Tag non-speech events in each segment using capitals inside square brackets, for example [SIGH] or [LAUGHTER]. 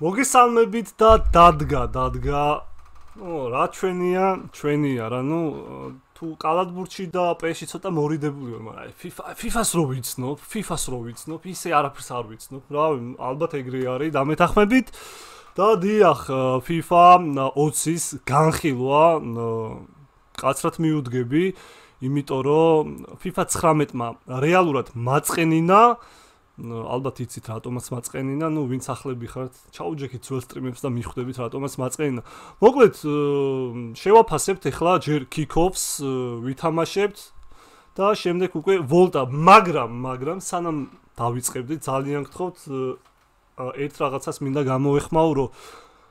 მოგესალმებით და დადგა, დადგა. ო, რა ჩვენია? ჩვენია რა, ნუ თუ კალათბურთში და პეში ცოტა მორიდებული ვარ, მაგრამ FIFA FIFA-ს რო ვიცნობ, FIFA-ს რო ვიცნობ, ისე არაფერს არ ვიცნობ. რა, ალბათ ეგრე არის, დამეთახმებით. და დიახ, FIFA 20-ის განხილვა კაცრად მიუდგები, იმიტომ რომ FIFA 19-მა რეალურად მაწყენინა ალბათ იცით რატომაც მაწყენინა, ну ვინც ახლები ხართ, ჩაუჯექით ძველ სტრიმებს და მიხვდებით რატომაც მაწყენინა. მოკლედ შევაფასებთ ახლა ჯერ kick-offs ვითამაშებთ და შემდეგ უკვე volta, მაგრამ, მაგრამ სანამ დავიწყებდი, ძალიან გთხოვთ ერთ რაღაცას მინდა გამოეხმაურო.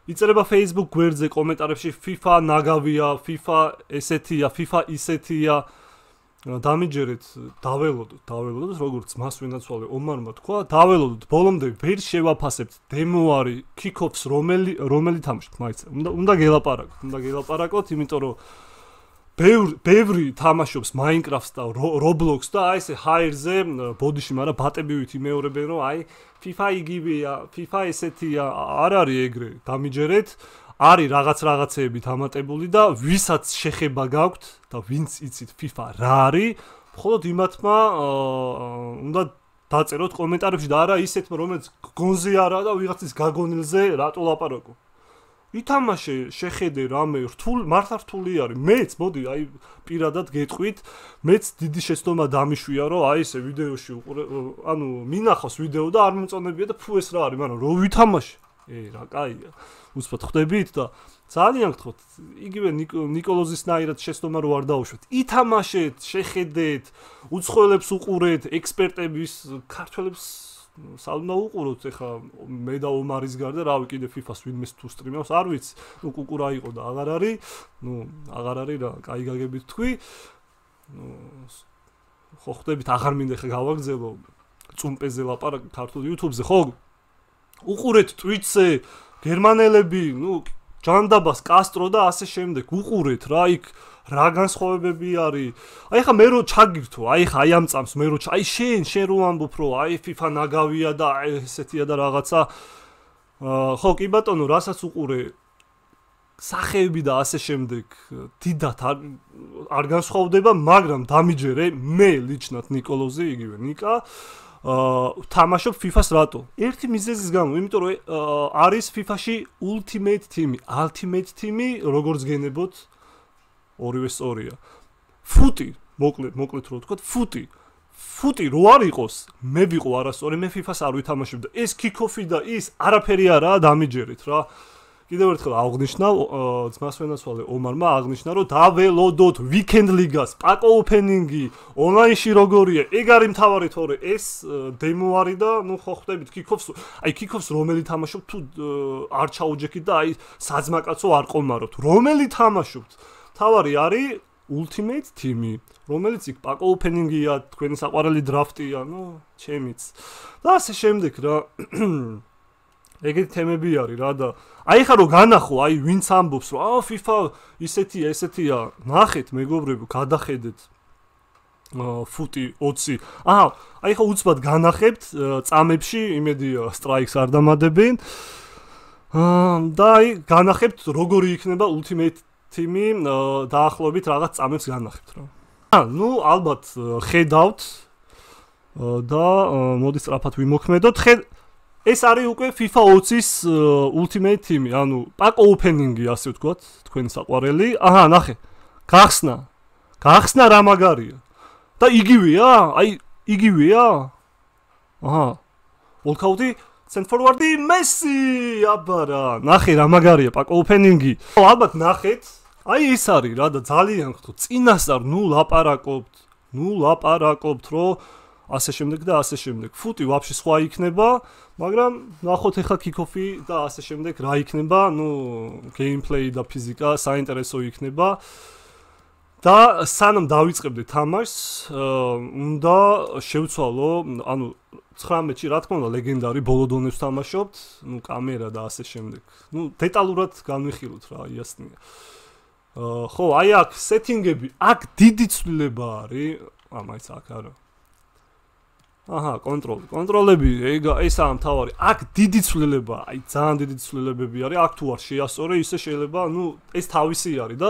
იწერება Facebook გვერდზე კომენტარებში FIFA ნაგავია, FIFA ესეთია, FIFA ისეთია. დამიჯერეთ, დაველოდოთ, დაველოდოთ, როგორც მას ვინაცვალე ომარმა თქვა, დაველოდოთ, ბოლომდე ვერ შევაფასებთ დემოარი kick-offs რომელი რომელი თამაშით, მაიცა. უნდა უნდა გელაპარაკოთ, უნდა გელაპარაკოთ, იმიტომ რომ ბევრი ბევრი თამაშობს Minecraft-ს და Roblox-ს და აი ესე higher-ზე ბოდიში, მაგრამ ბატები ვით იმეორებენ, რომ აი FIFA იგივეა, FIFA ესეთია, არ არის ეგრე. დამიჯერეთ, არის რაღაც რაღაცეები დამატებული და ვისაც შეხება გაქვთ და ვინც იცით FIFA რა არის, მხოლოდ იმათმა უნდა დაწეროთ კომენტარებში და არა ისეთმა რომელიც გონზე არა და ვიღაცის გაგონილზე რატო ლაპარაკო. ითამაშე, შეხედე რამე რთულ, მართლა რთული არის. მეც, მოდი, აი პირადად გეტყვით, მეც დიდი შეცდომა დამიშვია, რომ აი ესე ვიდეოში უყურე, ანუ მინახავს ვიდეო და არ მომწონებია და ფუ ეს რა არის, მაგრამ რო ვითამაშე. ე რა კაია. უცბად ხდებით და ძალიან გთხოვთ. იგივე ნიკოლოზისნაირად შეცდომა რო არ დაუშვეთ ითამაშეთ შეხედეთ უცხოელებს უყურეთ ექსპერტების ქართველებს საუნა უყუროთ. ეხა მე და ომარის გარდა რავი კიდე FIFA-ს ვინმეს თუ სტრიმავს არ ვიცი. ნუ კუკურა იყო და აღარ არის. ნუ აღარ არის რა კაი გაგებით თქვი. ნუ ხო ხვდებით აღარ მინდა ხა გავაგზელო წუმპეზე ლაპარაკი ქართულ YouTube-ზე ხო? უყურეთ Twitch-ზე. გერმანელები, ну, ჯანდაბას, კასტრო და ასე შემდეგ უყურეთ რა, იქ რა განსხვავებები არის. აი ხა მე რო ჩაგირთო, აი ხა აი ამ წამს მე რო აი შენ, შენ რო ამბობ რო აი FIFA ნაგავია და აი ესეთია და რაღაცა აა ხო კი ბატონო, რასაც უყურე სახეები და ასე შემდეგ დიდათ არ, არ განსხვავდება, მაგრამ დამიჯერე მე ლიჩნად ნიკოლოზი, იგივე ნიკა აა თამაშობ FIFA-ს რატო? ერთი მიზეზის გამო, იმიტომ რომ არის FIFA-ში Ultimate Team, Ultimate Team, როგორც გენებოთ ორივე სწორია. ფუტი, მოკლედ, მოკლედ რო ვთქვა, ფუტი. ფუტი რო არ იყოს, მე ვიყო არასწორი, მე FIFA-ს არ ვითამაშებდა. ეს kick-off-ი და ის არაფერი არაა დამიჯერეთ რა. კიდევ ერთხელ აღნიშნა ძმას ვენაცვალე ომარმა აღნიშნა რომ დაველოდოთ weekend ligas პაკო ოპენინგი ონლაინში როგორია? ეგ არის მთავარი თორე. ეს დემო არის და ნუ ხო ხვდებით kick-offs აი kick-offs რომელი თამაშობ თუ არ ჩაუჯექით და აი საძმაკაცო არ ყომაროთ რომელი თამაშობთ? თავარი არის ultimate team რომელიც იქ პაკო ოპენინგია თქვენი საყვარელი დრაფტია ნუ ჩემიც. და ასე შემდეგ რა ეგეთი თემები არის რა და აი ხა რო განახო აი ვინც ამბობს რომ აა FIFA ისეთია ესეთია ნახეთ მეგობრებო გადახედეთ. ფუტი 20 აა აი ხა უცბად განახებთ წამებში იმედი სტრაიქს არ დამადებენ. აა და აი განახებთ როგორი იქნება ultimate team-ი დაახლოებით რაღაც წამებს განახებთ რა. აა ნუ ალბათ ხედავთ. და მოდი სწრაფად ვიმოქმედოთ. ხედ ეს არის უკვე FIFA 20-ის Ultimate Team, ანუ პაკ ოპენინგი ასე ვთქვათ, თქვენი საყვარელი. აჰა, ნახე. გახსნა. გახსნა რა მაგარია. და იგივეა? აი, იგივეა? აჰა. ვოლკაუტი send forward Messi, აბარა. ნახე რა მაგარია პაკ ოპენინგი. ო, ალბათ ნახეთ. აი ეს არის რა და ძალიან ხო წინასწარ ნუ ლაპარაკობთ. ნუ ლაპარაკობთ, რომ ასე შემდეგ და ასე შემდეგ. ფუტი ვაფშე სხვა იქნება, მაგრამ ნახოთ ახლა kick-off-ი და ასე შემდეგ რა იქნება, ну, gameplay და ფიზიკა საინტერესო იქნება. და სანამ დავიწყებდე თამაშს, უნდა შევცვალო, ანუ 19-ში რა თქმა უნდა ლეგენდარი ბოლოდონებს თამაშობთ, ну, კამერა და ასე შემდეგ. ну, დეტალურად განვიხილოთ რა, იასნია. აა ხო, აი აქ სეტინგები, აქ დიდი ცვლილება არის. აა, მაიც აქ არა. აჰა, კონტროლი. კონტროლები, ესაა მთავარი. აქ დიდი ცვლილება, აი ძალიან დიდი ცვლილებები არის. აქ თუ არ შეასწორე, ისე შეიძლება, ну, ეს თავისი არის და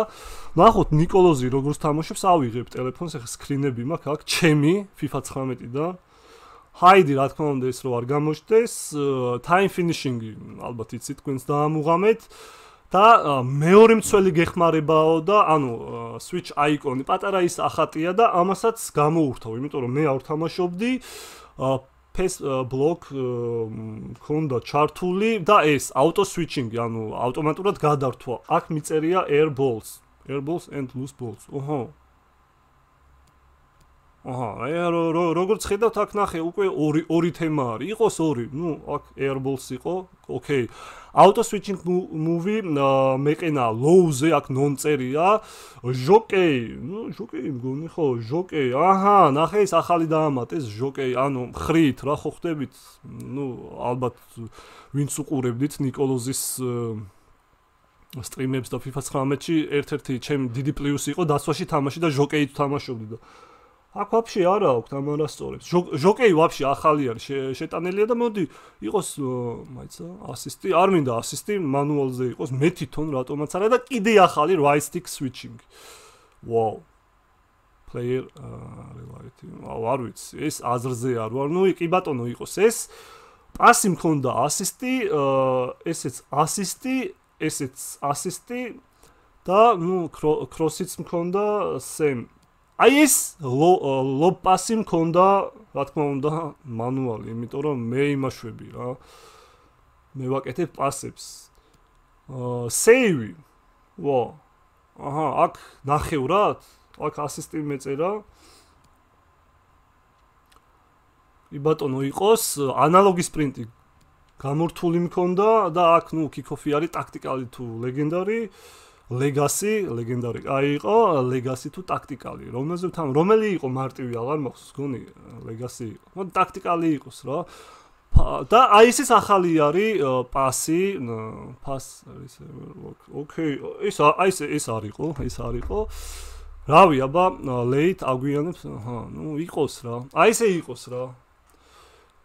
ნახოთ نيكოლოზი როგორც თამაშობს, ავიღებ ტელეფონს, ახლა სკრინები მაქვს აქ, ჩემი FIFA 19 და ჰაიდი, რა თქმა უნდა, ეს რო არ გამოჩნდეს, time finishing-ი ალბათ იცი თქვენს დაამუღამეთ. აა და მეორე მცველი გეხმარებაო და ანუ switch icon-ი პატარა ის ახატია და ამასაც გამოურთავ, იმიტომ რომ მე არ თამაშობდი PS block კონდა ჩართული და ეს auto switching-ი, ანუ ავტომატურად გადართვა. აქ მიწერია air balls, air balls and loose balls. ოჰო, აჰა, აი როგორც ხედავთ აქ ნახე უკვე ორი ორი თემა არის. იყოს ორი, ну, აქ airball-ს იყო. ოკეი. auto switching movie მეყენა low-ზე აქ non-წერია. jockey, ну jockey მგონი ხო, jockey. აჰა, ნახე ეს ახალი დაამატეს jockey, ანუ ხრით რა ხო ხდებით? ну ალბათ ვინც უყურებდით نيكოლოზის სტრიმებს და FIFA 19-ში ერთ-ერთი ჩემი დიდი პლუსი იყო დაცვაში თამაში და ჟოკეით თამაშობდი და აქ ვაფშე არა აქვს ამ არასწორებს. ჟოკეი ვაფშე ახალი არის შეტანილია და მოდი იყოს მაიცა ასისტი, არ მინდა ასისტი მანუალზე იყოს, მე თვითონ რატომაც არა და კიდე ახალი right stick switching. wow. player reality. აუ არ ვიცი, ეს აზრზე არ ვარ. ნუ კი ბატონო იყოს ეს. პასი მქონდა ასისტი, ესეც ასისტი, ესეც ასისტი და ნუ კროსიც მქონდა same აი ეს ლოპასი მქონდა, რა თქმა უნდა, მანუალი, იმიტომ რომ მე იმაშვები რა. მე ვაკეთებ პასებს. აა სეივი. ვა. აჰა, აქ ნახევრად? აქ ასისტი მეწერა. ი ბატონო იყოს ანალოგი სპრინტი გამორთული მქონდა და აქ ნუ კიკოფი არის ტაქტიკალი თუ ლეგენდარი. ლეგასი, ლეგენდარი. აი იყო ლეგასი თუ ტაქტიკალი. რომელზე თან რომელი იყო მარტივი აღარ მახსოვს გონი ლეგასი მოდი ტაქტიკალი იყოს რა. და აი ეს ახალი არის პასი, პას არის ოკეი. ეს აი ეს ეს არისო, ეს არისო. რავი, აბა ლეით აგვიანებს, აჰა, ნუ იყოს რა. აი ესე იყოს რა.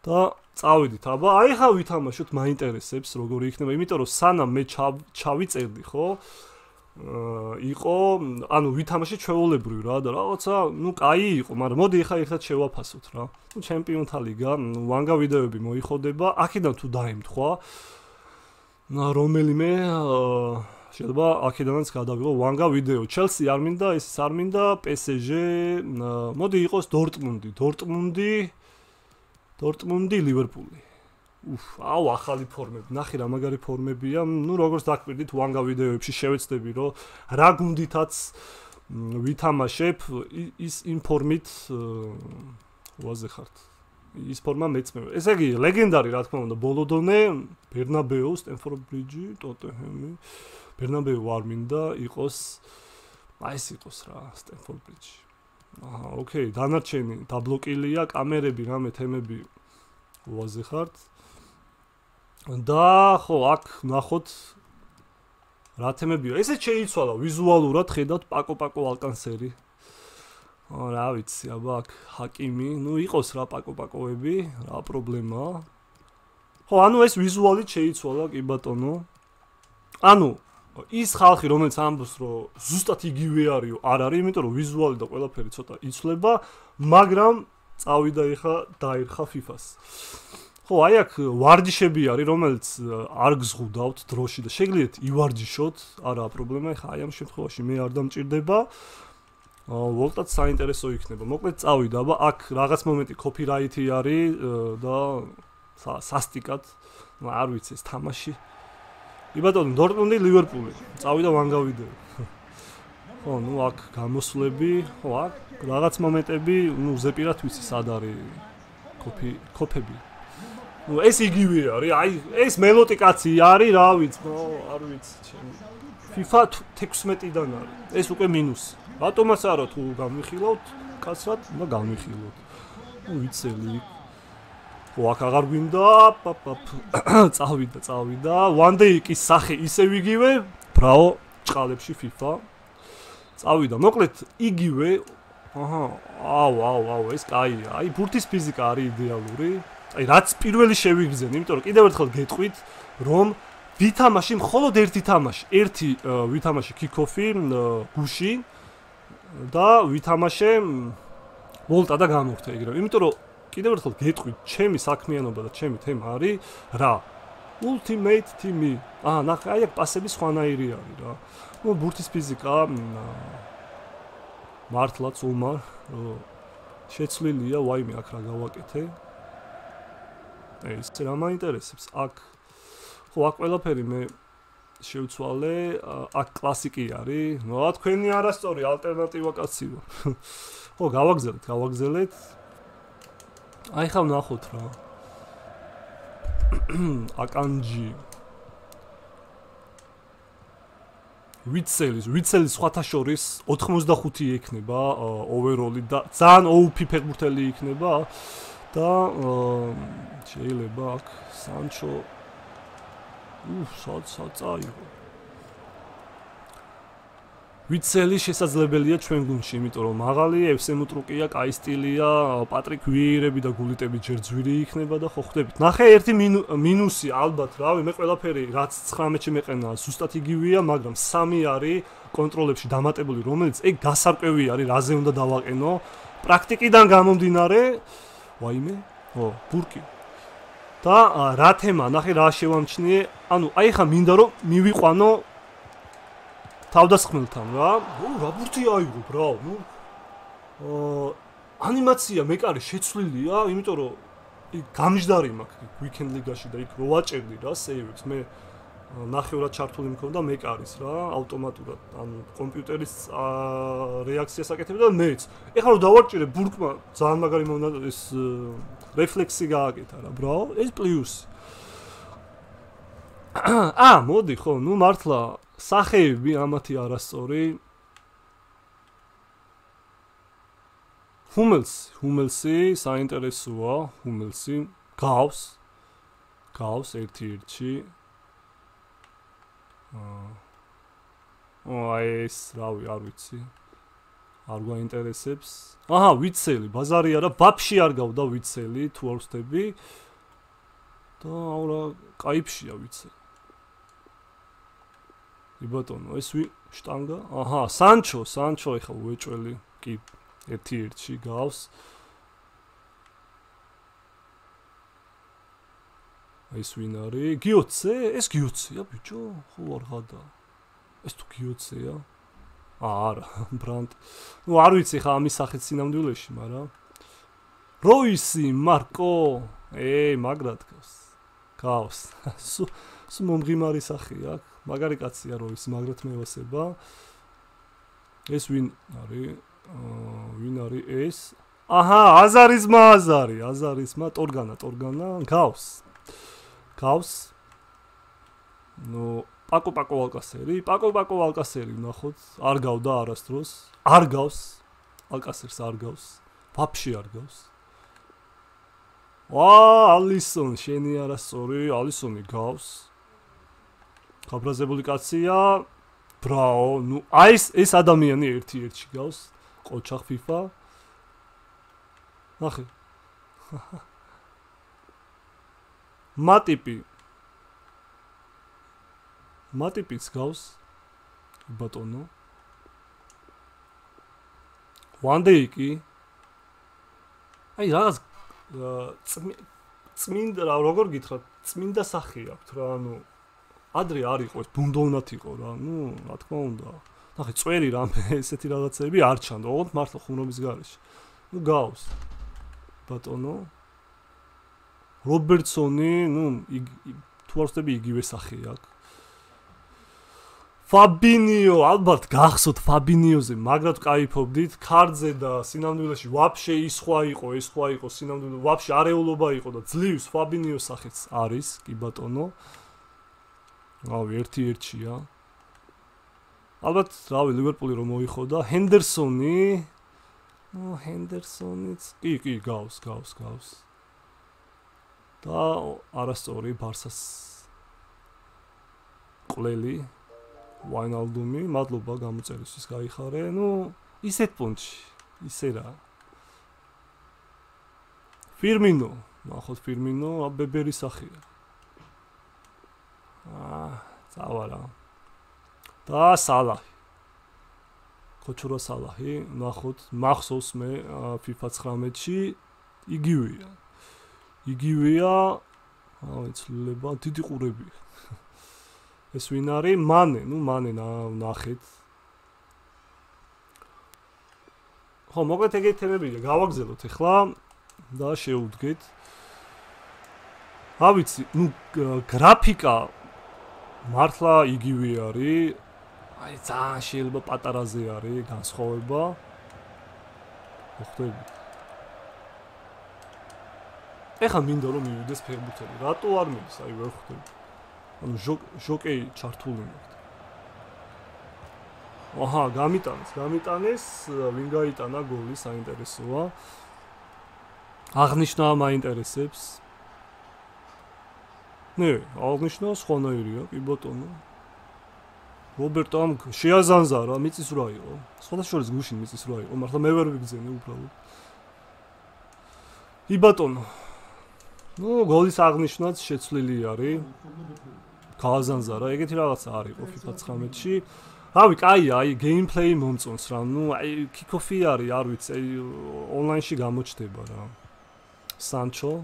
და წავიდით, აბა აი ხა ვითამაშოთ, მაინტერესებს როგორი იქნება, იმიტომ რომ სანამ მე ჩავიწერდი, ხო? იყო, ანუ ვითამაში ჩვეულებრივი რა და რაღაცა, ну, кай იყო, მაგრამ მოდი ახლა ერთად შევაფასოთ რა. ну, ჩემპიონთა ლიგა, ვანგა ვიდეოები მოიხოდება, აქედან თუ დაემთხვა, ну, რომელიმე შეიძლება აქედანაც გადავიღო ვანგა ვიდეო. ჩელსი არ მინდა, ეს არ მინდა, PSG, მოდი იყოს დორტმუნდი, დორტმუნდი, დორტმუნდი, ლივერპული. უფ, აუ ახალი ფორმები. ნახე რა მაგარი ფორმებია. ნუ როგორც დაკვირდით ვანგა ვიდეოებში შევეცდები, რომ რა გუნდითაც ვითამაშებ ის ინფორმით ვაზე ხართ. ის ფორმა მეცმევა. ესე იგი, ლეგენდარი რა თქმა უნდა, ბოლოდონე, ბერნაბეუ, სტენფორდ ბრიჯი, ტოტენჰემი. ბერნაბეუ არ მინდა იყოს აი ეს იყოს რა, სტენფორდ ბრიჯი. აჰა, ოკეი, დანარჩენი დაბლოკილია, კამერები, რამე თემები ვაზე ხართ. და ხო აქ ნახოთ რა თემებია. ესე შეიცვალა ვიზუალურად ხედავთ პაკო პაკო ალკანსერი ო რა ვიცი აბა აქ ჰაკიმი. ნუ იყოს რა პაკო პაკოები რა პრობლემაა ხო ანუ ეს ვიზუალით შეიცვალა კი ბატონო. ანუ ის ხალხი რომელიც ამბობს რომ ზუსტად იგივე არისო არ არის იმიტომ რომ ვიზუალი და ყველაფერი ცოტა იცლება მაგრამ წავიდა ეხა დაერხა FIFA-ს ხო, აი აქ ვარჯიშები არის, რომელიც э, არ გზღუდავთ დროში და შეგიძლიათ ივარჯიშოთ, არაა პრობლემა, ხა აი ამ შემთხვევაში მე არ დამჭირდება. ვოლტაც საინტერესო იქნება. მოკლედ წავიდა, აბა აქ რაღაც მომენტი კოპირაიტი არის э, და სასტიკად არ ვიცი ეს თამაში. იბატონო, დორტმუნდი ლივერპული. წავიდა ვან გავიდე. [LAUGHS] ხო, ნუ აქ გამოსვლები, ხო, აქ რაღაც მომენტები, ნუ ზეპირად ვიცი სად არის კოფი კოფები. ნუ ეს იგივე არის, აი ეს მელოტი კაცი არის, რა ვიცი, ნო, არ ვიცი, ჩემი. FIFA 16-დან არის. ეს უკვე მინუსი. რატომაც არა თუ გამიხილავთ, კაცრად, უნდა გამიხილოთ. ნუ ვიცელი. ვაკ აღარ გვინდა, პაპ, [COUGHS] წავიდა, წავიდა. One Day-ის სახე ისე ვიგივე, ბრაო, ჭყალებში FIFA. წავიდა. მოკლედ, იგივე აჰა, აუ, აუ, აუ, ეს კაია. აი ბურთის ფიზიკა არის იდეალური. აი რაც პირველი შევიგზენ, იმიტომ რომ კიდევ ერთხელ გეტყვით, რომ ვითამაში მხოლოდ ერთი თამაში, ერთი ვითამაში kick-off-ი გუში და ვითამაშე ვოლტა და გამორთე იგივე. იმიტომ რომ კიდევ ერთხელ გეტყვით, ჩემი საქმიანობა და ჩემი თემა არის რა? ultimate team-ი. აა, ნახე, აი აქ პასები სხვანაირი არის რა. ნუ ბურთის ფიზიკა მართლაც უმარ შეცვლილია, ვაიმე აქ რა გავაკეთე. ეს რა მაინტერესებს? აქ ხო აქ ყველაფერი მე შევცვალე, აქ კლასიკი არის. ნუ რა თქვენი არასწორი ალტერნატივა კაციო. [LAUGHS] ხო, გავაგზავნეთ, გავაგზავნეთ. აი ხა ვნახოთ რა. [CLEARS THROAT] აკანჯი ვიცელის ვიცელის სხვათა შორის 85 იქნება ოვეროლი და ძალიან ოუფი ფეხბურთელი იქნება და შეიძლება აქ სანჩო უф სად სად წაიღო ვიცელი შესაძლებელია ჩვენ გუნდში, იმიტომ რომ მაღალი ევსემუტრუკია, კაი სტილია, პატრიკ ვიეირები და გულიტები ჯერ ძვირი იქნება და ხო ხვდებით. ნახე ერთი მინუსი ალბათ, რავი, მე ყველაფერი რაც 19-ში მეყენა, ზუსტად იგივეა, მაგრამ სამი არის კონტროლებში დამატებული, რომელიც ეგ გასარკვევი არის, რაზე უნდა დავაყენო. პრაქტიკიდან გამომდინარე, ვაიმე, ო, ბურკი. და რა თემა, ნახე რა შევამჩნიე, ანუ აი ხა მინდა რომ მივიყვანო თავდასხმელთან რა. ო, რა ბურთი აიღო, ბრო. ნუ აა ანიმაცია მეკარი შეცვლილია, იმიტომ რომ გამჯდარი მაქვს weekend league-ში და იქ რო ვაჭერდი რა save-ს. მე ნახევრად ჩართული მქონდა მეკარის რა, ავტომატურად, ანუ კომპიუტერის რეაქციას აკეთებდა და მეც. ეხლა რო დავაჭერე ბურკმა ძალიან მაგარი მომნა ეს რეფლექსი გააკეთა რა, ბრო. ეს პლუსი. [COUGHS] აა, მოდი ხო, ნუ მართლა სახეები ამათი არასწორი ჰუმელს ჰუმელსი საინტერესოა ჰუმელსი გავს გავს ერთი აი ეს რავი არ ვიცი. არ გვაინტერესებს. აჰა ვიცელი ბაზარი არა ბაფში არ გავდა ვიცელი თუ არ ვხდები და აურა кайფშია ვიცელი იბატონო ეს ვი штанга აჰა სანჩო სანჩო ეხა უეჭველი კი ერთ-ერთში გავს. აა ეს ვინ არის? გიოცე? ეს გიოცეა, ბიჭო? ხო არ ღადა. ეს თუ გიოცეა? არა, [LAUGHS] ბრანტ. ნუ არ ვიცი ხა ამის სახით სინამდვილეში, მაგრამ როისი, მარკო? ე, მაგრად გავს. [LAUGHS] სუ სუ მომღიმარი სახია აქ. მაგარი კაცია რო ის მაგრად მევასება ეს ვინ არის ვინ არის ეს აჰა აზარიზმა აზარი აზარიზმა ტორგანა ტორგანა გავს გავს ნუ პაკო პაკო ალკასერი. პაკო პაკო ალკასერი ნახოთ არ გავდა არასდროს არ გავს. ალკასერს არ გავს. ვაფშე არ გავს. ვა ალისონ შენი არასწორი. ალისონი გავს. გაბრაზებული კაცია. ბრაო. ნუ აი ეს ეს ადამიანი ერთი ერთში გავს. ყოჩახ FIFA. ნახე მატიპი. მატიპიც გავს ბატონო. ვანდეიკი აი რაღაც წმინდა როგორ გითხრათ? წმინდა სახე აქვს რა ანუ ადრე არ იყო ეს ბუნდოვნად იყო რა ნუ რა თქმა უნდა. ნახე წვერი რამე [LAUGHS] ესეთი რაღაცები არ ჩანდა ოღონდ მართლა ხუმრობის garaში ნუ გავს ბატონო რობერტსონი, ну, თუ არ ვცდები იგივე სახე აქვს. ფაბინიო, ალბათ გახსოვთ ფაბინიოზე, მაგრამ кайფობდით. ქარძე და სინამდვილეში ვაფშე ის ხვა იყო, ეს ხვა იყო, სინამდვილე ვაფშე არეულობა იყო და ძლივს ფაბინიოს სახეც არის, კი ბატონო. რავი, ერთი-ერთია. ალბათ, რავი, ლივერპული რომ მოიხო და ჰენდერსონი, ну, ჰენდერსონიც, კი, კი, გავს, გავს, გავს. და არასწორი ბარსას ყლელი ვაინალდუმი, მადლობა გამოწერისთვის, გაიხარე. ნუ, ისეთ პუნჩი, ისე რა. ფირმინო ნახოთ ფირმინო აბებერი სახია აა წავალა და სალაჰი ქოჩურა სალაჰი ნახოთ მახსოვს მე FIFA 19-ში იგივეა იგივეა აი ცლება დიდი ყურები. [LAUGHS] ეს ვინ არის? მანე ნუ მანე ნახეთ. ხო მოგეთ ეგეთი თემებია გავაგზავნოთ ახლა და შეუდგეთ. ავიცი ნუ გრაფიკა მართლა იგივე არის. აი ძალიან შეიძლება პატარაზე არის განსხვავება. ხოხდები ეხა მინდა რომ მივიდეს ფეხბურთელი. რატო არ მიდის აი ვერ ხვდები. ანუ ჟოკეი ჩართული მაქვს. აჰა გამიტანეს გამიტანეს ვინ გაიტანა გოლი საინტერესოა. აღნიშნა მაინტერესებს. ნე აღნიშნა სხვანაირია კი ბატონო. რობერტო ამ შეაზანზარა მიწის რა იყო? სხვადასხვა შორის გუშინ მიწის რა იყო მართლა მე ვერ ვიგზენე უბრალოდ. კი ბატონო ნუ გოლის აღნიშნაც შეცვლილი არის გააზანზარა ეგეთი რაღაცა არის იყო FIFA 19-ში რავი, კაი, აი გეიმპლეი მომწონს რა. ნუ აი კიკოფი არის, არ ვიცი, აი ონლაინში გამოჩდება რა. სანჩო.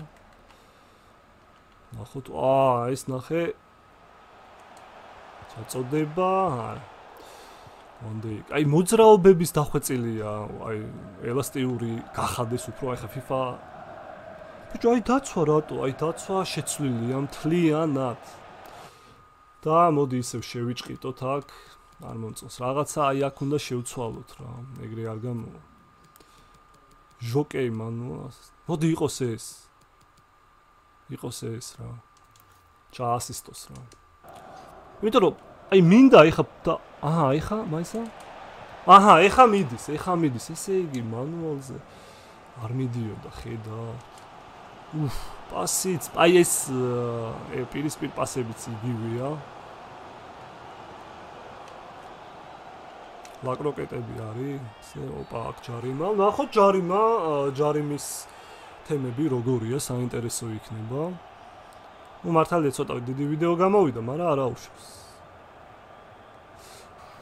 ნახოთ, აა, ეს ნახე. ჩაწოდება. მონდი. აი მოძრაობების დახვეწილია, აი ელასტიური გახადეს უფრო, აი ხა FIFA ბიჭო, აი დაცვა რატო? აი დაცვა შეცვლილია მთლიანად. და მოდი ისევ შევიჭყიტოთ აქ. არ მომწონს. რაღაცა აი აქ უნდა შევცვალოთ რა. ეგრე არ გამოვა. ჟოკეი მანუ. მოდი იყოს ეს. იყოს ეს რა. ჩაასისტოს რა. იმიტომ რომ აი მინდა ეხა და აჰა, ეხა მაისა? აჰა, ეხა მიდის, ეხა მიდის. ესე იგი მანუალზე არ მიდიოდა ხედა. უფ, პასიც, აი ეს პირისპირ პასებიც იგივეა. ლაკროკეტები არის? ესე ოპა აქ ჯარიმა. ნახოთ ჯარიმა, ჯარიმის თემები როგორია, საინტერესო იქნება. ну მართალია ცოტა დიდი ვიდეო გამოვიდა, მაგრამ არა უშავს.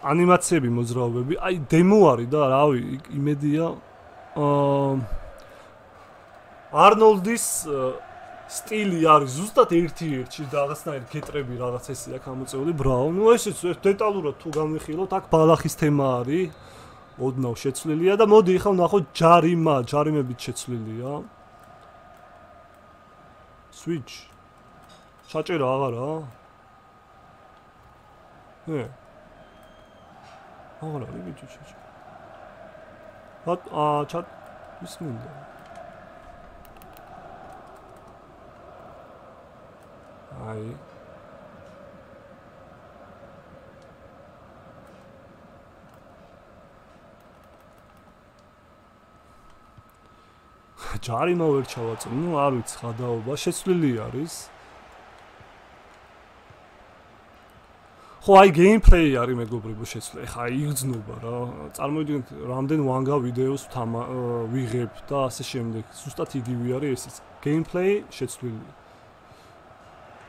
ანიმაციები მოძრაობები, აი დემო არის და რავი, იმედია აა არნოლდის სტილი არის ზუსტად ერთი-ერთი და რაღაცნაირ გეტრები რაღაც ესე აქ ამოწეული ბრაუ. ნუ ესეც დეტალურად თუ გამიხილოთ, აქ ბალახის თემა არის. ოდნავ შეცვლილია და მოდი ახლა ვნახოთ ჯარიმა, ჯარიმებით შეცვლილია. switch. ჩაჭერა აღარა? ე. აღარა, რიბიჭი ჩაჭერა. აა ჩა ის აი ჯარი მოვერ ჩავაწო. ნუ არ ვიცი ხადაობა, შეცვლილი არის. ხო, აი გეიმპლეი არის მეგობრებო შეცვლილი. ხა იგრძნობა რა. წარმოვიდგინეთ, რამდენ ვანგა ვიდეოს ვიღებ და ასე შემდეგ. ზუსტად იგივე არის ესეც. გეიმპლეი შეცვლილია.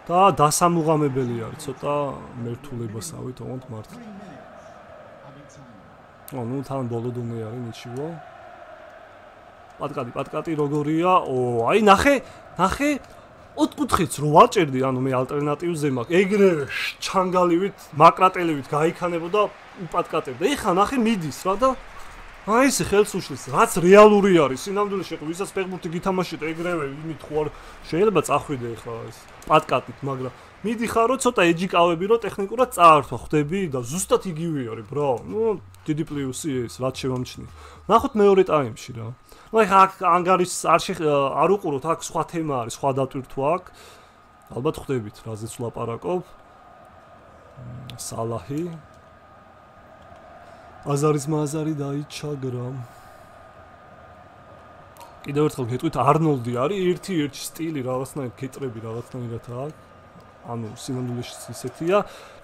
და დასამუღამებელი არის ცოტა მერტულებასავით თუნდ მართლა. ო, ნუ თან ბოლო დონე არის ნიჩიო. პატკატი, პატკატი როგორია? ო, აი ნახე, ნახე. ოთხკუთხედს რო ვაჭერდი, ანუ მე ალტერნატივზე მაქვს. ეგრევე ჩანგალივით, მაკრატელივით გაიქანებოდა უპატკატებდა. ეხა ნახე მიდის რა და აი ეს ხელს უშლის, რაც რეალური არის. სინამდვილეში ხო ვისაც ფეხბურთი გითამაშეთ ეგრევე იმით ხო არ შეიძლება წახვიდე ახლა ეს პატკატით, მაგრამ მიდიხარო ცოტა ეჯიკავები რომ ტექნიკურად წაართვა ხვდები და ზუსტად იგივე არის, bro. ნუ დიდი პლუსი ეს რაც შემამჩნი. ნახოთ მეორე ტაიმში რა. ნუ ახლა ანგარის არ არ უყუროთ, აქ სხვა თემა არის, სხვა დატვირთვა აქ. ალბათ ხვდებით, რაზეც ვლაპარაკობ. სალაჰი აზარის მაზარი დაიჩაგრა. კიდევ ერთხელ გეტყვით არნოლდი არის ერთი ერთი სტილი რაღაცნაირ გეტრები რაღაცნაირად აქ. ანუ სინამდვილეში ისეთია.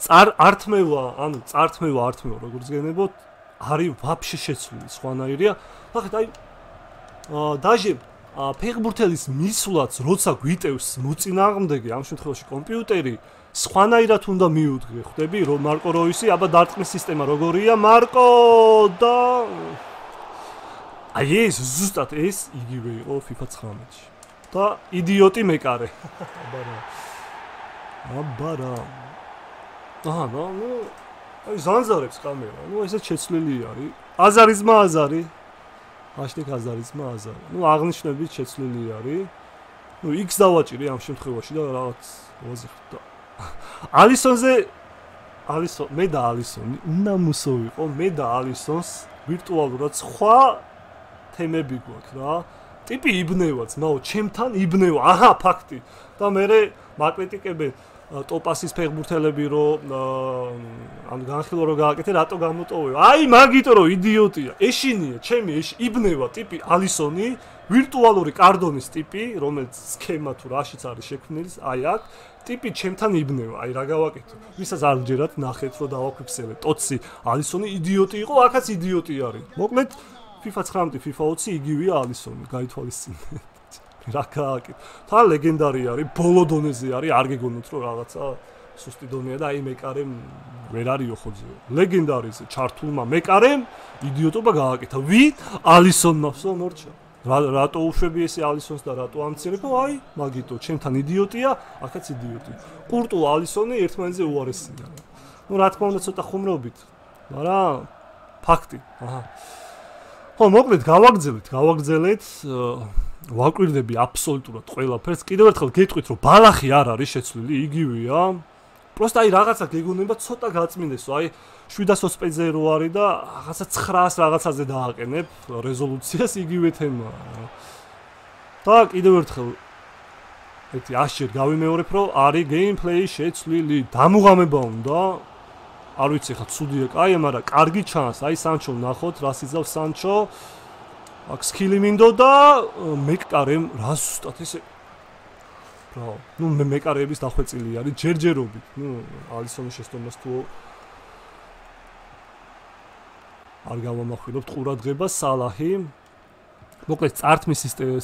წარ ართმევა, ანუ წართმევა ართმევა როგორც გენებოთ არის ვაფშე შეცვლილი სხვანაირია. ნახეთ, აი აა დაჟე ფეხბურთელის მისვლაც როცა გვიტევს მოწინააღმდეგე ამ შემთხვევაში კომპიუტერი სხვანაირად უნდა მიუდგე ხვდები? რომ მარკო როისი აბა დარტყმის სისტემა როგორია? მარკო და აი ეს ზუსტად ეს იგივე იყო FIFA 19-ში და იდიოტი მეკარე. აბა რა აბა რა აა ნუ აი ზანზარებს კამერა. ნუ ესე შეცვლილი არის. აზარიზმა აზარი. აშტიკ აზარიზმა აზარი. ნუ აღნიშნებით შეცვლილი არის. ნუ X დავაჭირი ამ შემთხვევაში და რაღაც ვაზიხდა ალისონზე ალისონ მე და ალისონი უნდა მოსოვიყო მე და ალისონს ვირტუალურად სხვა თემები გვაქვს რა. ტიპი იბნევა ძმაო ჩემთან იბნევა აჰა ფაქტი. და მე მაკრიტიკებენ ტოპასის ფეხბურთელები რო ან განხილო რო გააკეთე რატო გამოტოვე? აი მაგიტო რო იდიოტია. ეშინია ჩემი ეშ იბნევა ტიპი ალისონი ვირტუალური კარდონის ტიპი რომელიც სქემა თუ რაშიც არის შექმნილი აი აქ ტიპი ჩემთან იბნევა აი რა გავაკეთო. ვისაც არ ჯერათ ნახეთ რო დავაფიქსირე ტოცი ალისონი იდიოტი იყო აქაც იდიოტი არის. მოკლედ FIFA 19 FIFA 20 იგივეა ალისონი გაითვალისწინე რა გააკეთე თან ლეგენდარი არის ბოლო დონეზე არის არ გეგონოთ რომ რაღაცა სუსტი დონეა და აი მეკარემ ვერ არისო ხოძე ლეგენდარიზე ჩართულმა მეკარემ იდიოტობა გააკეთა. ვი ალისონმა ვსო მორჩა რატო უშვები ესე ალისონს და რატო ამცირებ? აი, მაგიტო, ჩემთან იდიოტია, ახაც იდიოტი. კურტუ ალისონი ერთმანეთზე უარესია. ნუ რა თქმა უნდა ცოტა ხუმრობით, მაგრამ ფაქტი. აჰა. ხო, მოკლედ გავაგზავნეთ, გავაგზავნეთ ვაკვირდები აბსოლუტურად ყველაფერს. კიდევ ერთხელ გეტყვით, რომ ბალახი არ არის შეცვლილი, იგივეა. просто აი რაღაცა გეგონება ცოტა გაწმინდესო, აი 700 პეიჯზე რო არის და რაღაცა 900 რაღაცაზე დააყენებ რეზოლუციას იგივე თემაა. და კიდევ ერთხელ ეთი აშერ გავიმეორებ რომ არის გეიმპლეი შეცვლილი, დამუღამება უნდა. არ ვიცი ხა ცუდია, კაია, მაგრამ კარგი ჩანს. აი სანჩო ნახოთ, რა სიზავს სანჩო. აქ სკილი მინდო და მეკარემ რა ზუსტად ესე რა, ნუ მე მეკარეების დახვეწილი არის ჯერჯერობით. ნუ ალისონის შეცდომას თუ არ გავამახვილებთ ყურადღებას სალაჰი. მოკლედ წართმის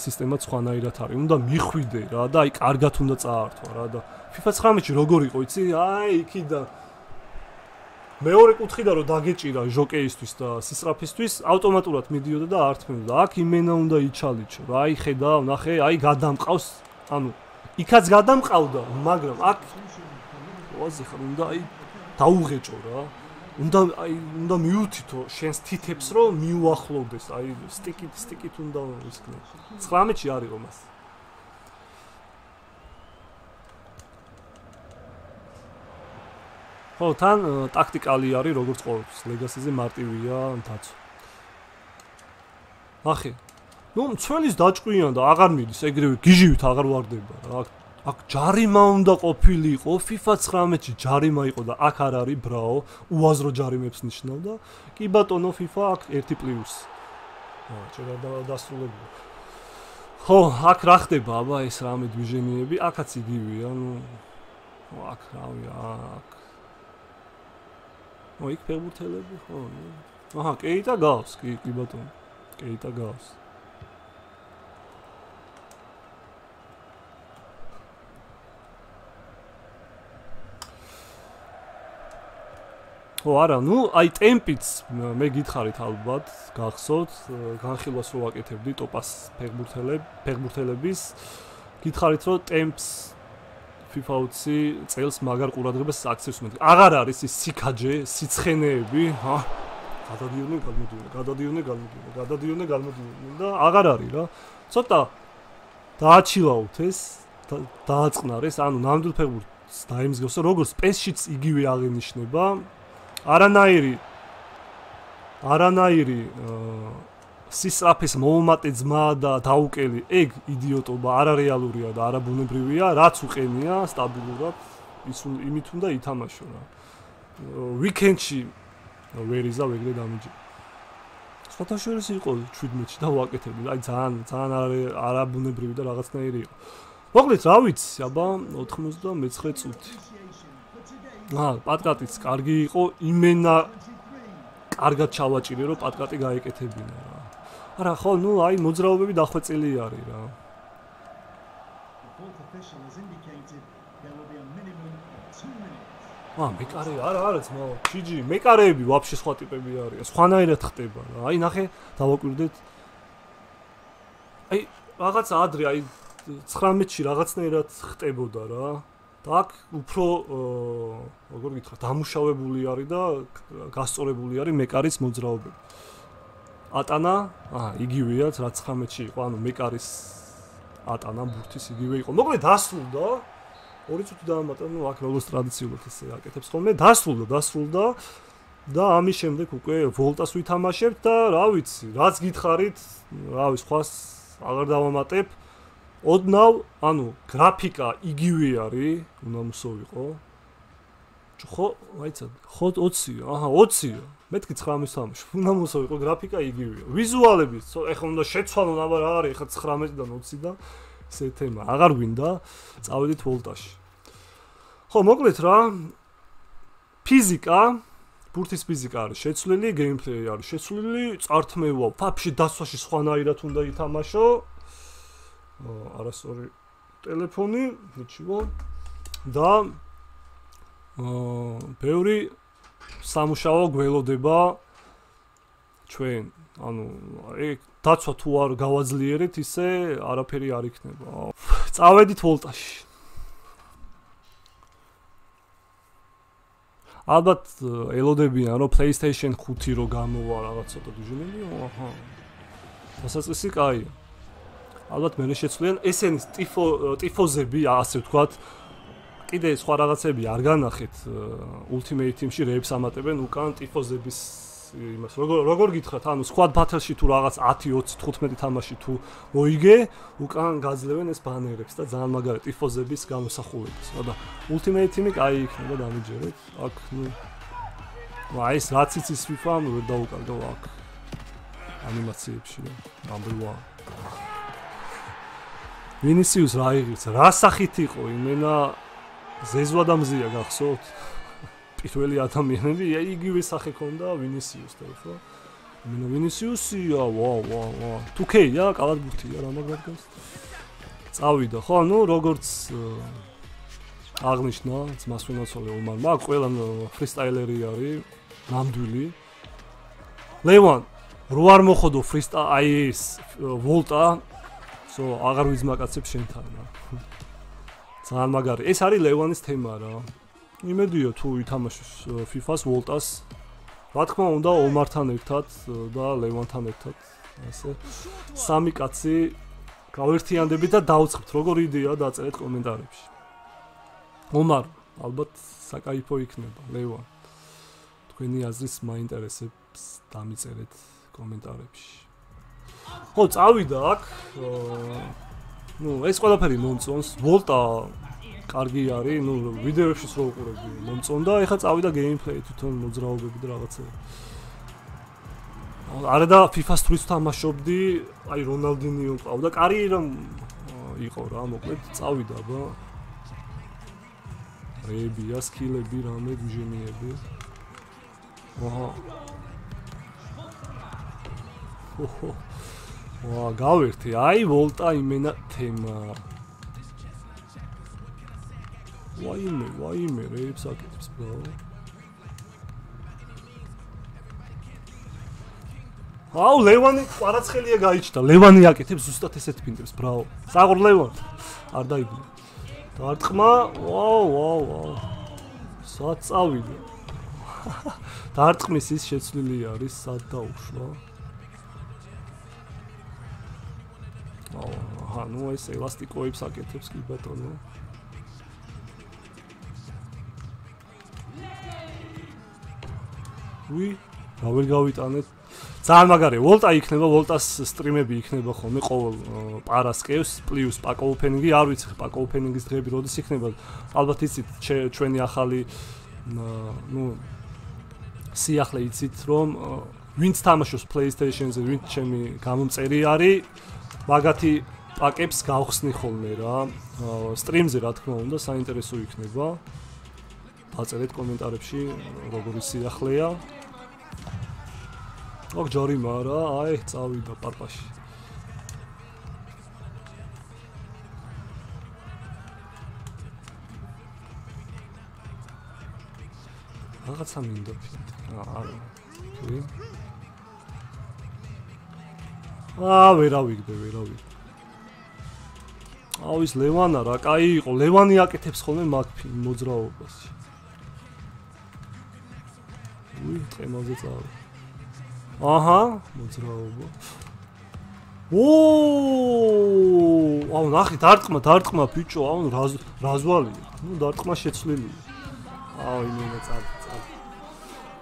სისტემა სხვანაირად არის. უნდა მიხვიდე რა და აი კარგად უნდა წაართვა რა და FIFA 19-ში როგორ იყო იცი? აი იქიდან მეორე კუთხიდან რომ დაგეჭირა ჟოკეისთვის და სისრაფისთვის ავტომატურად მიდიოდა და ართმევდა აქ იმენა უნდა იჩალიჩო რა აი ხედავ ნახე აი გადამყავს ანუ იქაც გადამყავდა მაგრამ აქ ვაზი ხარ უნდა აი დაუღეჭო რა. უნდა აი უნდა მიუთითო შენს თითებს რომ მიუახლოვდეს. აი სტიკით სტიკით უნდა ისქნე 19-ში არისო მას. ხო თან ტაქტიკალი არის როგორც ყოველთვის. ლეგასიზე მარტივია თაც. ახი ნუ მცველის დაჭყვიან და აღარ მიდის, ეგრევე გიჟივით აღარ واردება რა. აქ ჯარიმა უნდა ყოფილიყო, FIFA 19-ში ჯარიმა იყო და აქ არ არის ბრაო, უაზრო ჯარიმებს ნიშნავდა. კი ბატონო FIFA აქ 1+. აა, შეიძლება დასრულებულიყო. ხო, აქ რა ხდება, აბა ეს რამე დვიჟენიები, აქაც იგივეა, ну აქ რავი, აქ. ო, იქ ფეგბურთელები ხო? აჰა, კეიტა გავს, კი, კი ბატონო. კეიტა გავს. ხო არა, ნუ აი ტემპიც მე გითხარით ალბათ, გახსოვთ, განხილვას რო ვაკეთებდი ტოპას ფეგბურთელებ, ფეგბურთელების გითხარით რომ ტემპს FIFA 20 წელს მაგარ ყურადღებას აქცევს მე. აღარ არის ის სიკაჯე, სიცხენეები, ჰა? გადადიოდნენ, გადმოდიოდნენ, გადადიოდნენ, გადმოდიოდნენ, გადადიოდნენ, გადმოდიოდნენ და აღარ არის რა. ცოტა დააჩილაოთ ეს, დააწყნარეს, ანუ ნამდვილ ფეგბურთს დაიმსგავსო, როგორც PES-შიც იგივე აღინიშნება. არანაირი არანაირი სისრაფის მოუმატე ძმა და დაუკელი ეგ იდიოტობა არარეალურია და არაბუნებრივია რაც უყენია სტაბილურად ის იმით უნდა ითამაშო რა ვიკენდში ვერიზა ვეგრე დამიჯი. სპორტაშორის იყო 17-ში და ვაკეთებდი. აი ძალიან ძალიან არაბუნებრივი და რაღაცნაირი იყო. მოკლედ რა ვიცი აბა 99 წუთი აა პატკატიც კარგი იყო იმენა კარგად ჩავაჭირი რომ პატკატი გაეკეთებინა რა. არა ხო, ნუ აი მოძრაობები დახვეწილი არის რა. ა მეკარე არა არა ძმა ჯიჯი მეკარეები ვაფშე სხვა ტიპები არიან სხვანაირად ხდება რა აი ნახე დავაკვირდეთ აი რაღაც ადრე აი 19-ში რაღაცნაირად ხტებოდა რა და აქ უფრო როგორ გითხრა დამუშავებული არის და გასწორებული არის მეკარის მოძრაობები. ატანა, აა იგივეა, რაც 19-ში იყო, ანუ მეკარის ატანა ბურთის იგივე იყო. მოკლედ დასრულდა. ორი წუთი დაამატა, ნუ აქ როგორც ტრადიციულად ესე აკეთებს ხოლმე. დასრულდა, დასრულდა და ამის შემდეგ უკვე ვოლტას ვითამაშებთ და რა ვიცი, რაც გითხარით, რა ვიცი, სხვას აღარ დავამატებ. ოდნავ, ანუ გრაფიკა იგივე არის, უნდა მოსოვიყო. ხო, მაიცა, ხო 20-ია, აჰა, 20-ია. მეთქი 19 თამაში. უნდა მოსოვიყო გრაფიკა იგივეა. ვიზუალები, ეხლა უნდა შეცვალო, აბა რა არის, ეხლა 19-დან 20-დან ესე თემა. აღარ გვინდა, წავედით ვოლტაში. ხო, მოკლედ რა. ფიზიკა ბურთის ფიზიკა არის შეცვლილი, გეიმპლეი არის შეცვლილი, წართმევა, ფაფში დასვაში სხვანაირად უნდა ითამაშო. არასორი ტელეფონი, ნიჩიო და აა ბევრი სამუშაო გველოდება ჩვენ, ანუ ეგ დაცვა თუ არ გავაძლიერეთ, ისე არაფერი არ იქნება. წავედით ვოლტაში. ალბათ ელოდებიან რომ PlayStation 5 რო გამოვა რაღაც ცოტა დუჟინელი, აჰა. დასაწყისი კაია. ალბათ მე შეცვლიან. ესენი ტიფო ტიფოზები ასე ვთქვათ კიდე სხვა რაღაცები არ განახეთ ultimate team-ში რეებს ამატებენ. უკან ტიფოზების იმას როგორ როგორ გითხრათ? ანუ squad battle-ში თუ რაღაც 10 20 15 თამაში თუ მოიგე უკან გაძლევენ ეს ბანერებს და ძალიან მაგარი ტიფოზების გამოსახულებას და ultimate team-ი კაი იქნება დამიჯერეთ. აქ ნუ აი ეს რაც იცის FIFA-მ ვერ დაუკარგავ აქ ანიმაციებში number 1 ვინისიუს რა იღებს? რა სახით იყო იმენა ზეზვა და მზია გახსოვთ? [LAUGHS] პირველი ადამიანები იგივე სახე ქონდა ვინისიუს და ხო? იმენა ვინისიუსია, ვა ვა ვა. 2K-ია, კალათბურთია რა მაგარგავს. წავიდა, ხო, ну, როგორც აღნიშნა ძმას ვინოცოლე ომარმა, აქ ყველა ფრისტაილერი არის, ნამდვილი. ლევან, რო არ მოხოდო ფრისტა აი ეს ვოლტა სო აღარ ვიზმაკაცებ შენთან რა. ძალიან მაგარი. ეს არის ლევანის თემა რა. იმედია თუ ითამაშოს FIFA-ს ვოლტას. რა თქმა უნდა ომართან ერთად და ლევანთან ერთად. ასე სამი კაცი გავერთიანდებით და დაუწყებთ როგორ იდეა დაწერეთ კომენტარებში. ომარ ალბათ საკაიფო იქნება ლევან. თქვენი აზრის მაინტერესებს დამიწერეთ კომენტარებში. ხო, წავიდა აქ. ნუ ეს ყველაფერი მომწონს. ვოლტა კარგი არის, ნუ ვიდეოებშიც რო უყურები, მომწონდა. ეხლა წავიდა გეიმპლეი თვითონ მოძრაობები და რაღაცები. არა და FIFA-ს თვით თამაშობდი, აი რონალდინიო ყავდა, კარიერა იყო რა, მოკლედ წავიდა აბა. რეებია, სკილები, რამე გიჟენიები. აჰა. ოჰო. ვა, გავერთი. აი, ვოლტა იმენა თემა. ვაიმე, ვაიმე, რეებს აკეთებს, ბრავო. აუ, ლევანი ყვარაცხელია გაიჩნდა. ლევანი აკეთებს ზუსტად ესეთ ფინტებს, ბრავო. საღორ ლევან. არ დაიბნა. დარტყმა, ვაუ, ვაუ, ვაუ. საწავიდა. [LAUGHS] დარტყმის ის შეცვლილი არის, სად დაუშვა? აჰა, ნუ ეს ელასტიკოებს აკეთებს კი ბატონო. უი, რა ვერ გავიტანეთ. ძალიან მაგარია. ვოლტა იქნება, ვოლტას სტრიმები იქნება ხოლმე ყოველ პარასკევს, პლუს პაკო ოფენინგი, არ ვიცი პაკო ოფენინგის დღეები როდის იქნება. ალბათ იცით ჩვენი ახალი ნუ სიახლე იცით რომ ვინც თამაშობს PlayStation-ზე, ვინც ჩემი გამომწერი არის, მაგათი პაკებს გავხსნი ხოლმე რა. სტრიმზე რა თქმა უნდა, საინტერესო იქნება. დაწერეთ კომენტარებში, როგორი სიახლეა. ოქ ჯორიმა რა, აი, წავიდა პარპაში. რაღაცა მინდა ფინტი. არა. აა, ვერავიგდე, ვერავიგდე. აუ ის ლევანა რა, კაი იყო. ლევანი აკეთებს ხოლმე მაგ მოძრაობას. უი, წემალზე წავა. აჰა, მოძრაობა. ოო! აუ ნახე, დარტყმა, დარტყმა ბიჭო, აუ რაზვალი. ნუ დარტყმა შეცვლილია. აუ იმენა წავ, წავ.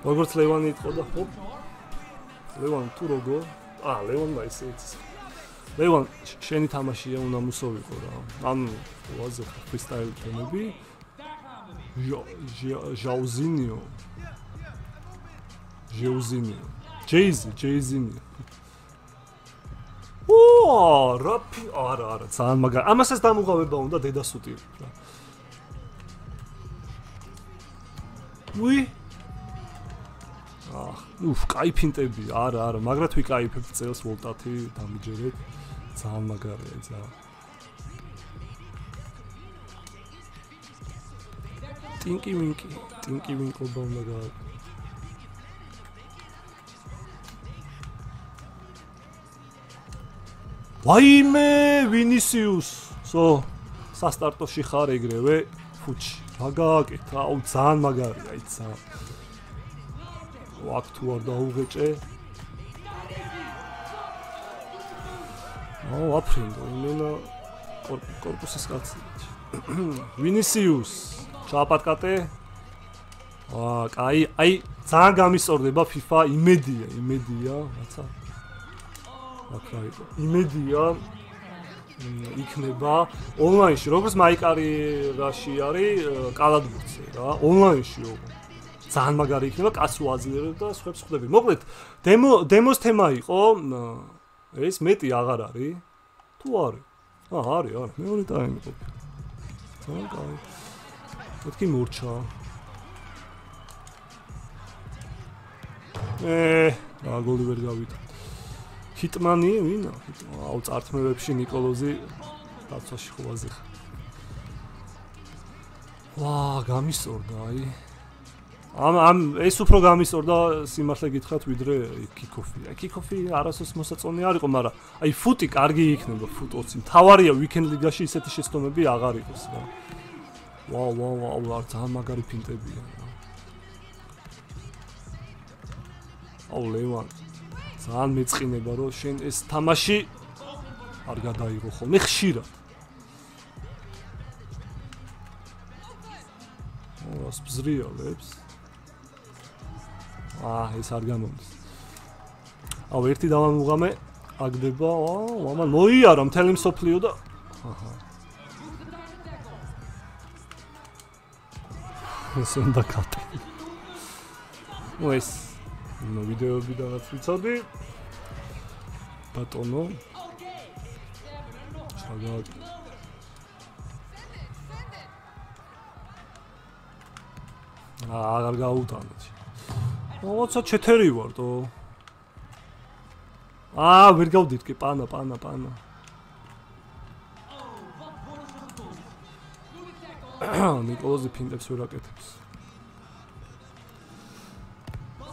როგორც ლევანი იყო და ჰოპ. ლევან თუ როგორ? აა, ლევანმა ისე იცის. ლევან შენი თამაშია უნდა მოსოვიყო რა. ანუ ვაზე ფრისტაილ თემები. ჟაუზინიო. ჟაუზინიო. ჯეიზი, ჯეიზინიო. ო, რაფი, არა, არა, ძალიან მაგარი. ამასაც დამუღავება უნდა დედასუტი რა. უი. უფ, кайფინტები. არა, არა, მაგრამ ვიკაიფებ წელს ვოლტათი დამიჯერეთ. ძალიან მაგარია, ძალიან. ტინკი ვინკი, ტინკი ვინკობა უნდა გააკეთო. ვაიმე ვინისიუს, სო სასტარტოში ხარ ეგრევე ფუჩი. რა გააკეთა? აუ ძალიან მაგარია, აი ძალიან. ვაკ თუ არ დაუღეჭე. აუ აფრინდო იმენა კორპუსის კაცი. [COUGHS] ვინისიუს ჩააპატკატე. აა კაი აი ძალიან გამისწორდება FIFA იმედია იმედია რაცა. აკრა იყო? იმედია იქნება ონლაინში როგორც მაიკარი რაში არის კალადბურცე რა ონლაინში ძალიან მაგარი იქნება, კაცო აძლიერებ და სხვებს ხვდები. მოკლედ, დემო დემოს თემა იყო ეს მეტი აღარ არის. თუ არის? აა, არის, არის. მეორე ტაიმი ყოფილა. ძალიან კაი. მეთქი მურჩა. ე, რა გოლი ვერ გავიდა. ჰიტმანი ვინა? აუ, წართმევებში ნიკოლოზი დაცვაში ხვაზე ხარ. ვა, გამისორდა, აი. ამ ამ ეს უფრო გამისტორდა სიმართლე გითხრათ ვიდრე კიკოფი. აი კიკოფი არასოს მოსაწონი არ იყო, მაგრამ აი ფუტი კარგი იქნება ფუტოცი. თავარია ვიკენდ ლიგაში ისეთი შეცდომები აღარ იყოს რა. ვაუ ვაუ ვაუ რა ძალიან მაგარი ფინტებია. აუ ლევან ძალიან მეწყინება რომ შენ ეს თამაში არ გადაიღო ხოლმე ხშირად. ო, ას ბზრიალებს. აა ეს არ გამომდის. აუ ერთი დავამუღამე აგდება, აუ მამა მოიარა მთელი მსოფლიო და აჰა. ეს უნდა კატე. მოეს ნო ვიდეოები და რაც ვიცოდი. ბატონო. ჩაგა აა აღარ გაუტანეთ. როცა ჩეთერი ვარდო. აა, ვერ გავდით კი, პანა, პანა, პანა. [COUGHS] ნიკოლოზი ფინტებს ვერ აკეთებს.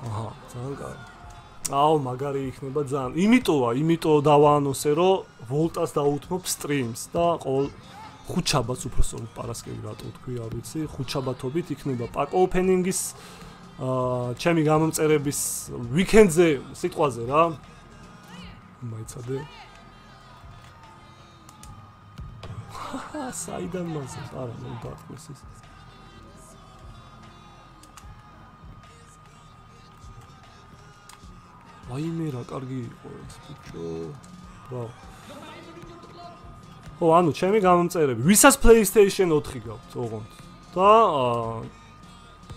აჰა, ძალიან კარგი. აუ, მაგარი იქნება ძალიან. იმიტოა, იმიტო დავაანონსე, რომ ვოლტას დაუთმობ სტრიმს და ყოველ ხუჩაბას უფრო სწორად პარასკევი რატო თქვი, არ ვიცი, ხუჩაბათობით იქნება პაკ ოპენინგის აა ჩემი გამომწერების ვიკენდზე სიტყვაზე რა. მაიცადე. საიდან მასე არა მე დათქოს ის. აი მე რა კარგი იყო ეს ბიჭო. რა ო ანუ ჩემი გამომწერები ვისაც PlayStation 4 გაქვს ოღონდ. და აა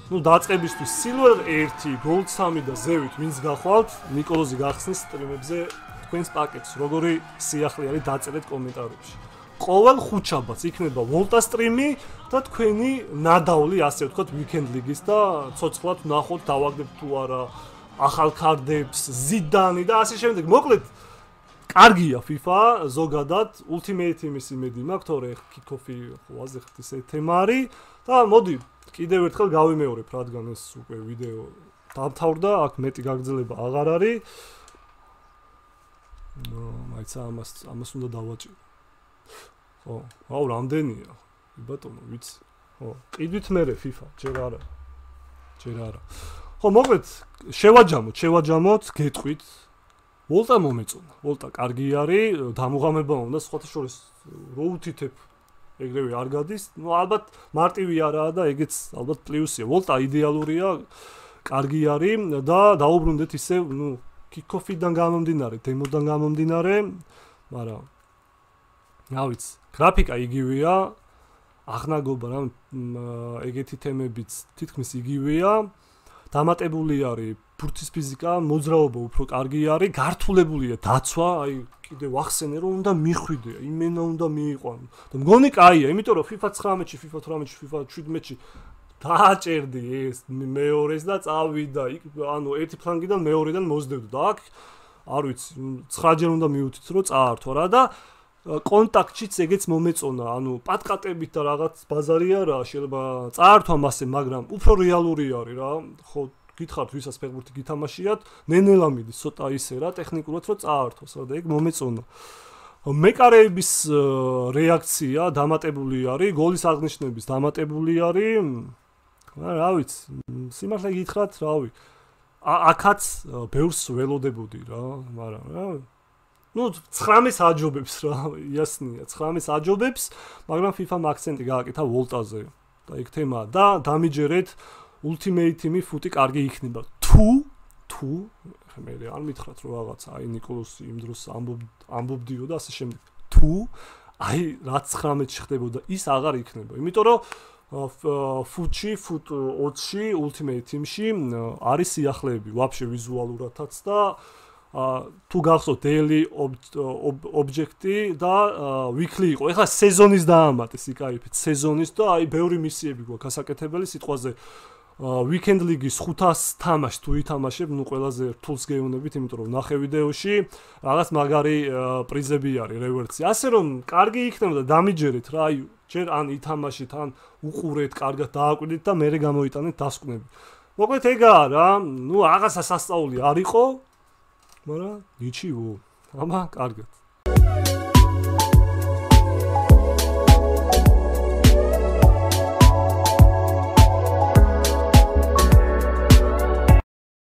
ну დაწყებისთვის silver 1, gold 3 და ზევით ვინც გახვალთ, ნიკოლოზი გახსნის სტრიმებზე თქვენს პაკეტს, როგორი სიახლე არის დაწერეთ კომენტარებში. ყოველ ხუთშაბათს იქნება ვოლტა სტრიმი და თქვენი ნადავლი, ასე ვთქვათ, ويكენდ ლიგის და ცოცხლად ნახოთ, დავაგდებთ თუ არა ახალ კარდებს, ზიდანი და ასე შემდეგ. მოკლედ კარგია FIFA, ზოგადად Ultimate Team-ის იმედი მაქვს, თორე კიკოფი ყველაზე ხდის ეს თემა არის და მოდი კიდევ ერთხელ გავიმეორებ, რადგან ეს უკვე ვიდეო დამთავრდა, აქ მეტი გაგრძელება აღარ არის. ნო, მაიცა ამას ამას უნდა დავაჭირო. ხო, აუ, რამდენია? ბატონო, ვიცი. ხო, ყიდვით მერე FIFA, ჯერ არა. ჯერ არა. ხო, მოკლედ, შევაჯამოთ, შევაჯამოთ, გეტყვით. ვოლტა მომეწონა. ვოლტა კარგი არის, დამუღამება უნდა სხვათა შორის რო უთითებ ეგრევე არ გადის. ნუ ალბათ მარტივი არაა და ეგეც ალბათ პლუსია. ვოლტა იდეალურია, კარგი არის და დაუბრუნდეთ ისე, ნუ kick-off-დან გამომდინარე, demo-დან გამომდინარე, მაგრამ რა ვიცი, გრაფიკა იგივეა, აღნაგობა რა ეგეთი თემებიც თითქმის იგივეა. დამატებული არის ფურცის ფიზიკა, მოძრაობა უფრო კარგი არის, გართულებულია დაცვა, აი კიდე ვახსენე რომ უნდა მიხვიდე, იმენა უნდა მიიყვანო. და მგონი კაია, იმიტომ რომ FIFA 19-ში, FIFA 18-ში, FIFA 17-ში დააჭერდი ეს მეორეს და წავიდა იქ ანუ ერთი ფლანგიდან მეორედან მოძდებდი და აქ არ ვიცი 9ჯერ უნდა მიუთით რომ წაართვა რა და კონტაქტშიც ეგეც მომეწონა ანუ პატკატებით და რაღაც ბაზარი არა შეიძლება წაართვა მასე მაგრამ უფრო რეალური არის რა ხო გითხართ ვისაც ფეხბურთი გითამაშიათ ნენელა მიდის ცოტა ისე რა ტექნიკურად რომ წაართვას რა და ეგ მომეწონა მეკარეების რეაქცია დამატებული არის გოლის აღნიშნების დამატებული არის რა ვიცი, სიმართლე გითხრათ, რავი. აქაც ბევრს ველოდებოდი რა, მაგრამ რა. ну 19 აჯობებს რა, იასნია, 19 აჯობებს, მაგრამ FIFA-მ აქცენტი გააკეთა ვოლტაზე. და იქ თემა და დამიჯერეთ Ultimate Team 5 კარგი იქნება. თუ თუ მე არ მითხრათ რომ რაღაცა აი نيكოლოსი იმ დროს ამბობ ამბობდიოდა ასე შემდეგ. თუ აი რა 19-ში ხდებოდა, ის აღარ იქნება. იმიტომ რომ ფუჩი, ფუტ 20-ში, Ultimate Team-ში არის სიახლეები ვაფშე ვიზუალურადაც და თუ გახსოვთ daily object-ი და weekly იყო. ეხლა სეზონის დაამატეს, იკაიფეთ, სეზონის და აი ბევრი მისიები გვაქვს ასაკეთებელი სიტყვაზე. აა weekend league-ის 500 თამაშ თუ ითამაშებ, ნუ ყველაზე რთულს გეუნებით, იმიტომ რომ ნახე ვიდეოში რაღაც მაგარი პრიზები არის rewards-ი. ასე რომ კარგი იქნება და დამიჯერეთ რა, აი ჯერ ან ითამაშით, ან უყურეთ, კარგად დააკვირდით და მეორე გამოიტანეთ დასკვნები. მოკლედ ეგაა რა, ნუ რაღაცა სასწაული არ იყო, მაგრამ ნიჩიო. აბა, კარგად.